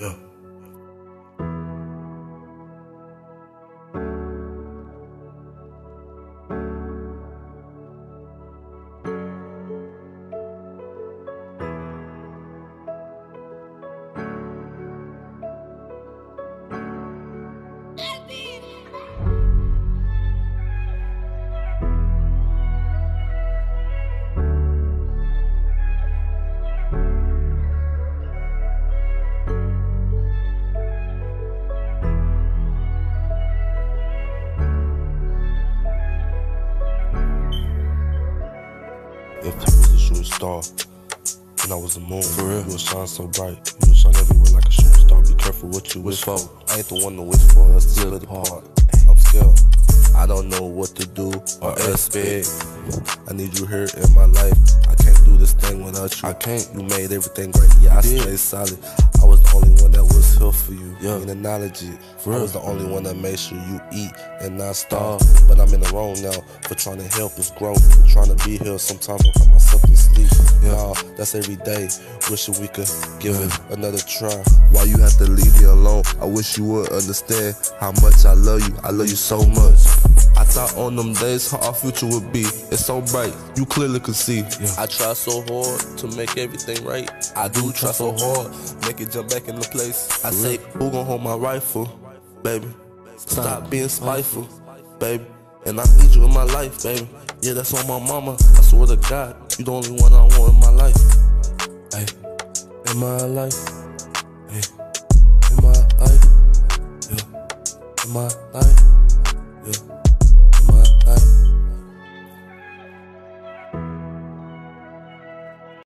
Yeah. If I was a shooting star and I was the moon, For real? you would shine so bright. You would shine everywhere like a shooting star. Be careful what you wish for. I ain't the one to wish for us to split apart. I'm scared. I don't know what to do or expect. I need you here in my life. I can't do this thing without you. I can't. You made everything great. Yeah, I stay solid. I was the only one for you. Yeah. In analogy, For I was the only one that made sure you eat and not starve. But I'm in the wrong now for trying to help us grow. For trying to be here. Sometimes I find myself in sleep. Yeah. Nah, that's every day. Wishing we could give it another try. Why you have to leave me alone? I wish you would understand how much I love you. I love you so much. I thought on them days how our future would be. It's so bright, you clearly can see. Yeah. I try so hard to make everything right. I do try so hard, make it jump back into place. I say, who gon' hold my rifle, baby? Stop being spiteful, baby. And I need you in my life, baby. Yeah, that's on my mama. I swear to God, you the only one I want in my life. Hey, in my life. Hey, in my life. Yeah, in my life.